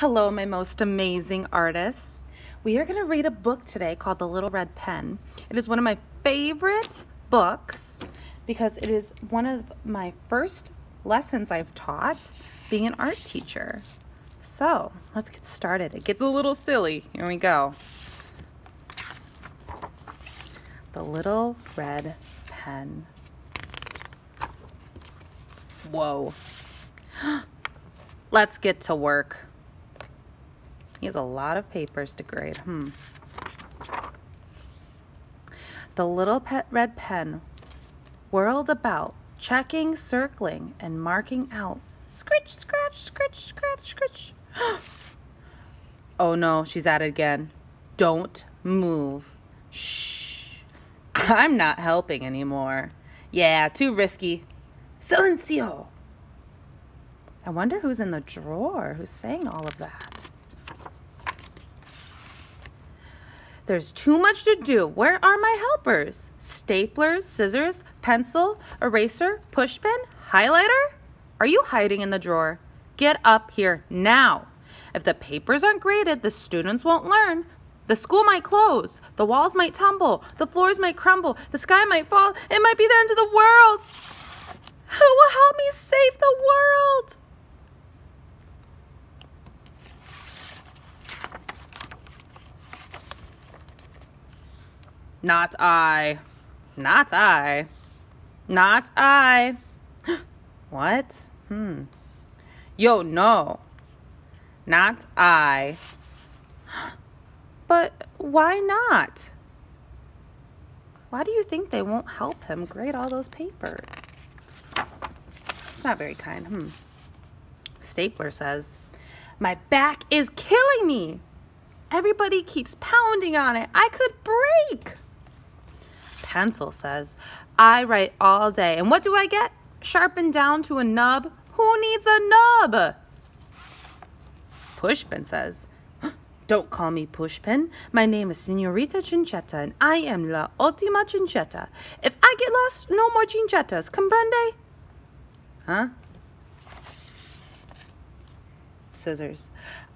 Hello, my most amazing artists. We are going to read a book today called The Little Red Pen. It is one of my favorite books because it is one of my first lessons I've taught being an art teacher. So let's get started. It gets a little silly. Here we go. The Little Red Pen. Whoa. Let's get to work. He has a lot of papers to grade. Hmm. The little pet red pen whirled about, checking, circling, and marking out. Scritch, scratch, scritch, scratch, scritch. oh no, she's at it again. Don't move. Shh. I'm not helping anymore. Yeah, too risky. Silencio. I wonder who's in the drawer who's saying all of that. There's too much to do. Where are my helpers? Staplers, scissors, pencil, eraser, pushpin, highlighter? Are you hiding in the drawer? Get up here now. If the papers aren't graded, the students won't learn. The school might close. The walls might tumble. The floors might crumble. The sky might fall. It might be the end of the world. Who will help me save the world? Not I. Not I. Not I. what? Hmm. Yo, no. Not I. But why not? Why do you think they won't help him grade all those papers? It's not very kind. Hmm. Stapler says, My back is killing me. Everybody keeps pounding on it. I could break. Pencil says, I write all day. And what do I get? Sharpened down to a nub? Who needs a nub? Pushpin says, Don't call me Pushpin. My name is Senorita Chinchetta, and I am La Ultima Chinchetta. If I get lost, no more Chinchettas. Comprende? Huh? Scissors.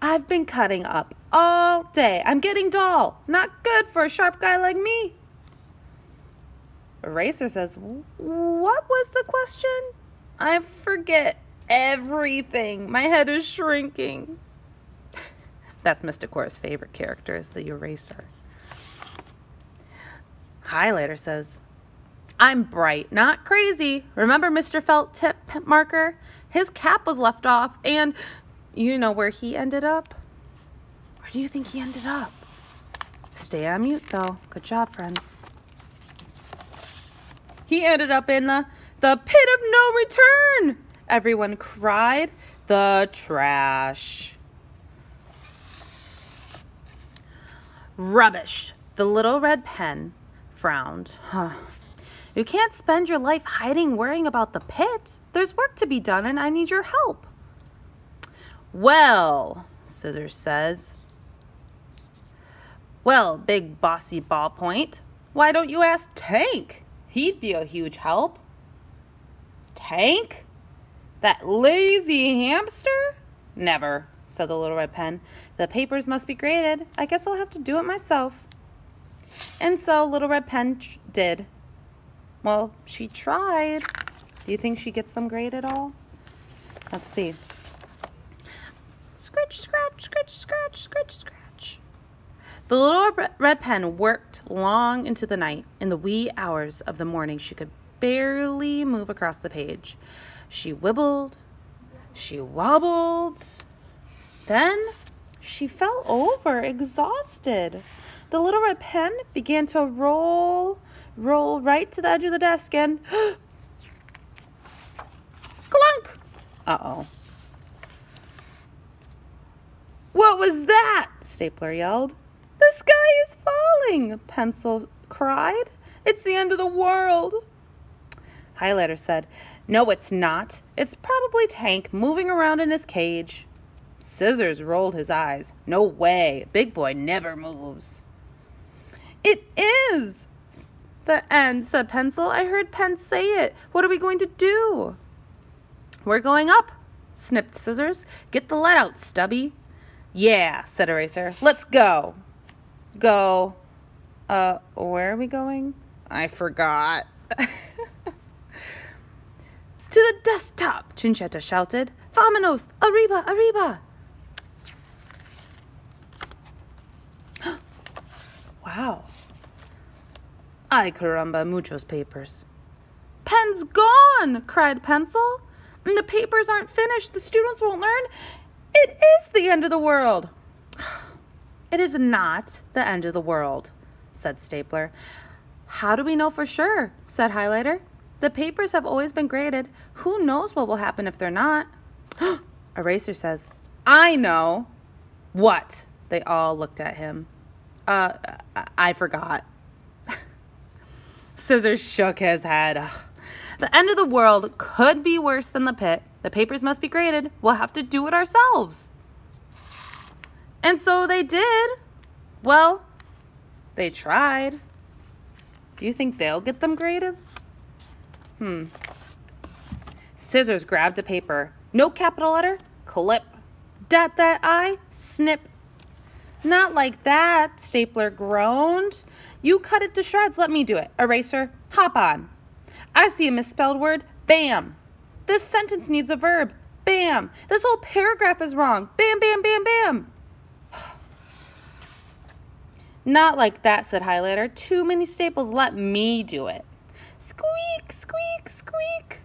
I've been cutting up all day. I'm getting dull. Not good for a sharp guy like me. Eraser says, What was the question? I forget everything. My head is shrinking. That's Ms Decorah's favorite character is the eraser. Highlighter says, I'm bright, not crazy. Remember Mr. Felt tip marker? His cap was left off, and you know where he ended up? Where do you think he ended up? Stay on mute, though. Good job, friends. He ended up in the, the pit of no return. Everyone cried. The trash. Rubbish. The little red pen frowned. Huh. You can't spend your life hiding worrying about the pit. There's work to be done and I need your help. Well, Scissors says. Well, big bossy ballpoint, why don't you ask Tank? He'd be a huge help. Tank? That lazy hamster? Never, said the little red pen. The papers must be graded. I guess I'll have to do it myself. And so Little Red Pen did. Well, she tried. Do you think she gets them graded at all? Let's see. Scratch, scratch, scratch, scratch, scratch, scratch. The little red pen worked long into the night. In the wee hours of the morning, she could barely move across the page. She wibbled, she wobbled. Then she fell over, exhausted. The little red pen began to roll, roll right to the edge of the desk and clunk. Uh-oh. What was that? Stapler yelled. Sky is falling, Pencil cried. It's the end of the world. Highlighter said, No, it's not. It's probably Tank moving around in his cage. Scissors rolled his eyes. No way. Big boy never moves. It is the end, said Pencil. I heard Pen say it. What are we going to do? We're going up, snipped Scissors. Get the lead out, Stubby. Yeah, said Eraser. Let's go. Go. Uh, where are we going? I forgot. to the desktop, Chinchetta shouted. Vamonos! Arriba! Arriba! wow. Ay caramba, muchos papers. Pen's gone! cried Pencil. And the papers aren't finished. The students won't learn. It is the end of the world. It is not the end of the world, said Stapler. How do we know for sure? said Highlighter. The papers have always been graded. Who knows what will happen if they're not? Eraser says, I know. What? They all looked at him. Uh, I forgot. Scissors shook his head. Ugh. The end of the world could be worse than the pit. The papers must be graded. We'll have to do it ourselves. And so they did. Well, they tried. Do you think they'll get them graded? Hmm. Scissors grabbed a paper. No capital letter. Clip. Dot that I. Snip. Not like that, Stapler groaned. You cut it to shreds. Let me do it. Eraser, hop on. I see a misspelled word. Bam. This sentence needs a verb. Bam. This whole paragraph is wrong. Bam, bam, bam, bam. Not like that, said Highlighter. Too many staples. Let me do it. Squeak, squeak, squeak.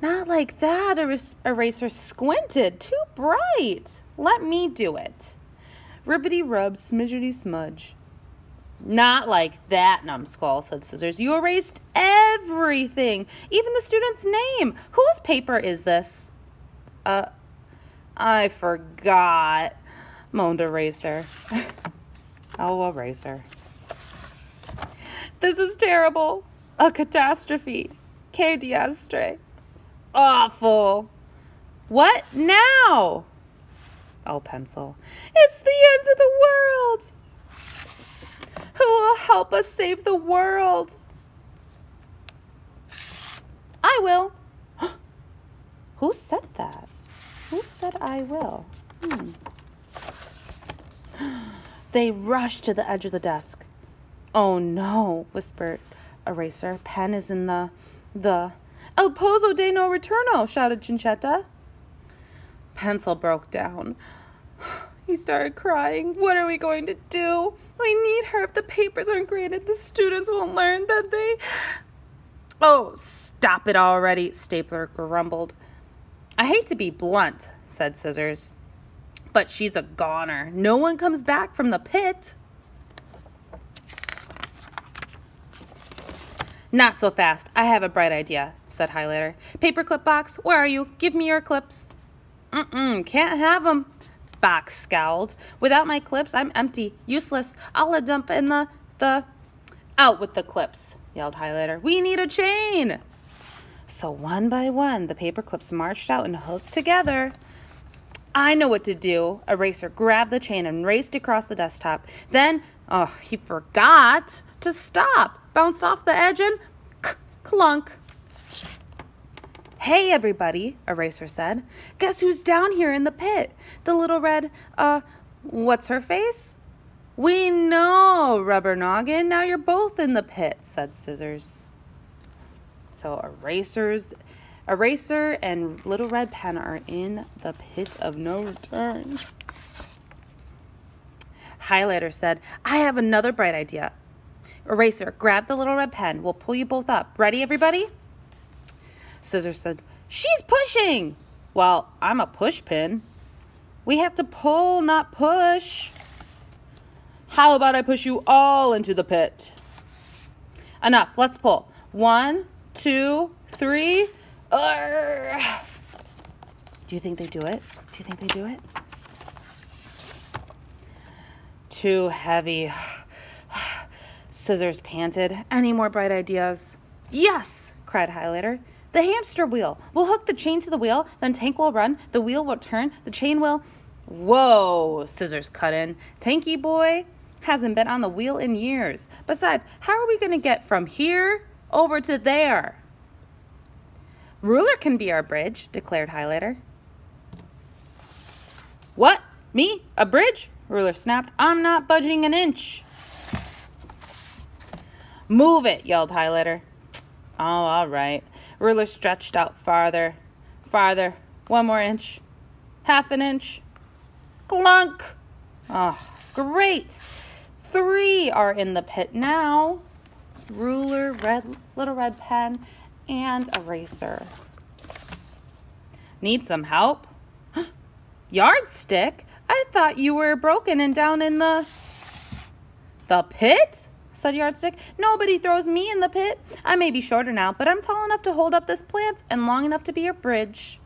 Not like that, a Eraser squinted. Too bright. Let me do it. Ribbity rub, smidgety smudge. Not like that, numbskull, said Scissors. You erased everything, even the student's name. Whose paper is this? Uh, I forgot, moaned Eraser. oh, Eraser. This is terrible. A catastrophe. Que diastre. Awful. What now? Oh, pencil. It's the end of the world. Who will help us save the world? I will. Who said that? Who said I will? Hmm. They rushed to the edge of the desk. Oh no, whispered Eraser. Pen is in the, the, El Pozo de no returno, shouted Chinchetta. Pencil broke down. He started crying. What are we going to do? We need her. If the papers aren't graded, the students won't learn that they. Oh, stop it already, Stapler grumbled. I hate to be blunt, said Scissors, but she's a goner. No one comes back from the pit. Not so fast. I have a bright idea, said Highlighter. Paperclip box, where are you? Give me your clips. Mm-mm, can't have them. Box scowled. Without my clips, I'm empty, useless. I'll dump in the, the... Out with the clips, yelled Highlighter. We need a chain. So one by one, the paper clips marched out and hooked together. I know what to do. Eraser grabbed the chain and raced across the desktop. Then, oh, he forgot to stop. Bounced off the edge and clunk. Hey, everybody, Eraser said. Guess who's down here in the pit? The little red, uh, what's her face? We know, Rubber Noggin. Now you're both in the pit, said Scissors. So Erasers, Eraser and Little Red Pen are in the pit of no return. Highlighter said, I have another bright idea. Eraser, grab the little red pen. We'll pull you both up. Ready, everybody? Scissors said, She's pushing! Well, I'm a push pin. We have to pull, not push. How about I push you all into the pit? Enough. Let's pull. One, two, three. Do you think they do it? Do you think they do it? Too heavy. Scissors panted. Any more bright ideas? Yes, cried Highlighter. The hamster wheel. We'll hook the chain to the wheel, then Tank will run, the wheel will turn, the chain will. Whoa, Scissors cut in. Tanky boy hasn't been on the wheel in years. Besides, how are we going to get from here over to there? Ruler can be our bridge, declared Highlighter. What? Me? A bridge? Ruler snapped. I'm not budging an inch. Move it, yelled Highlighter. Oh, all right. Ruler stretched out farther, farther. One more inch. Half an inch. Clunk! Oh, great. Three are in the pit now. Ruler, red, little red pen, and eraser. Need some help? Yardstick? I thought you were broken and down in the... The pit? said Yardstick. Nobody throws me in the pit. I may be shorter now, but I'm tall enough to hold up this plant and long enough to be a bridge.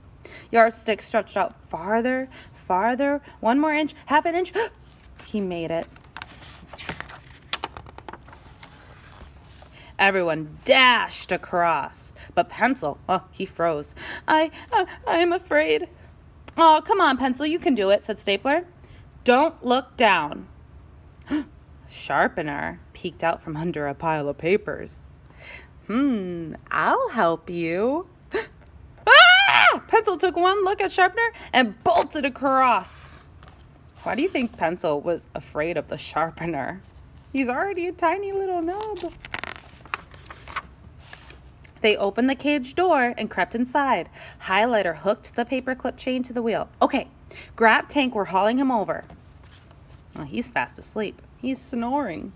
Yardstick stretched out farther, farther, one more inch, half an inch. he made it. Everyone dashed across, but Pencil, oh, he froze. I, uh, I'm afraid. Oh, come on, Pencil, you can do it, said Stapler. Don't look down. Sharpener peeked out from under a pile of papers. Hmm, I'll help you. ah! Pencil took one look at Sharpener and bolted across. Why do you think Pencil was afraid of the Sharpener? He's already a tiny little nub. They opened the cage door and crept inside. Highlighter hooked the paperclip chain to the wheel. Okay, grab Tank, we're hauling him over. Oh, he's fast asleep. He's snoring.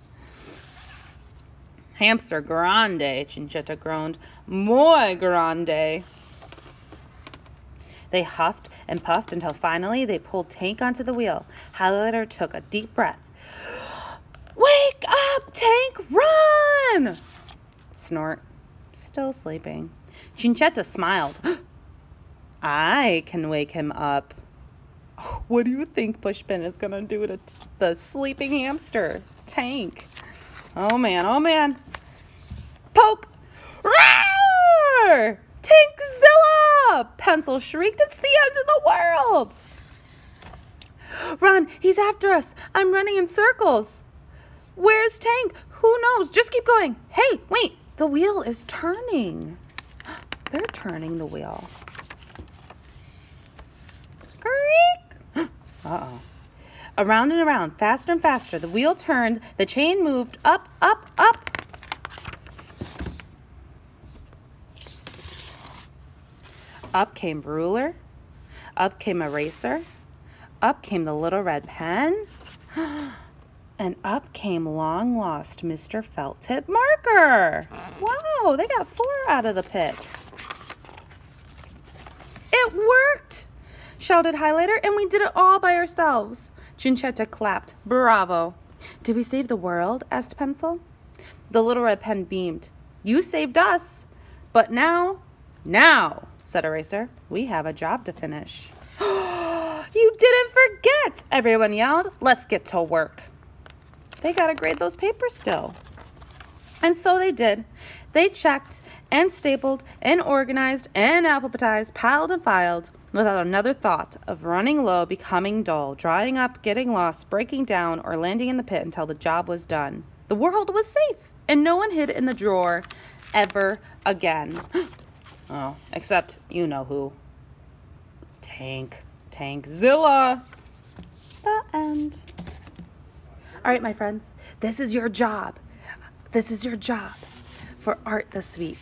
Hamster grande, Chinchetta groaned. Muy grande. They huffed and puffed until finally they pulled Tank onto the wheel. Highlighter took a deep breath. Wake up, Tank, run! Snort still sleeping. Chinchetta smiled. I can wake him up. What do you think Pushpin is going to do to the sleeping hamster? Tank. Oh man, oh man. Poke! Roar! Tankzilla! Pencil shrieked, it's the end of the world! Run, he's after us. I'm running in circles. Where's Tank? Who knows? Just keep going. Hey, wait, the wheel is turning. They're turning the wheel. Creak! Uh-oh. Around and around, faster and faster. The wheel turned. The chain moved up, up, up. Up came ruler. Up came eraser. Up came the little red pen. and up came long lost Mr. Felt Tip Marker. Wow, they got four out of the pit. It worked, shouted Highlighter, and we did it all by ourselves. Chinchetta clapped. Bravo. Did we save the world? asked Pencil. The little red pen beamed. You saved us. But now, now, said Eraser, we have a job to finish. you didn't forget, everyone yelled. Let's get to work. They got to grade those papers still. And so they did. They checked and stapled and organized and alphabetized, piled and filed without another thought of running low, becoming dull, drying up, getting lost, breaking down, or landing in the pit until the job was done. The world was safe, and no one hid in the drawer ever again. oh, except you know who. Tank. Tankzilla. The end. All right, my friends, this is your job. This is your job for art this week.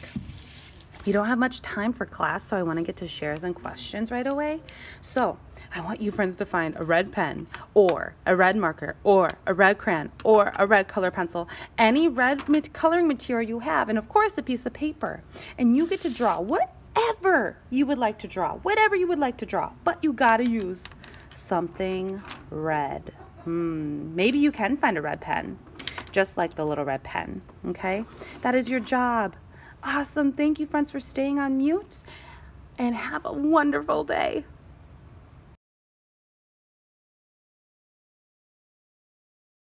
You don't have much time for class, so I want to get to shares and questions right away. So I want you friends to find a red pen or a red marker or a red crayon or a red color pencil, any red coloring material you have, and of course a piece of paper. And you get to draw whatever you would like to draw, whatever you would like to draw, but you got to use something red. Hmm, maybe you can find a red pen, just like the little red pen, okay? That is your job. Awesome. Thank you, friends, for staying on mute, and have a wonderful day.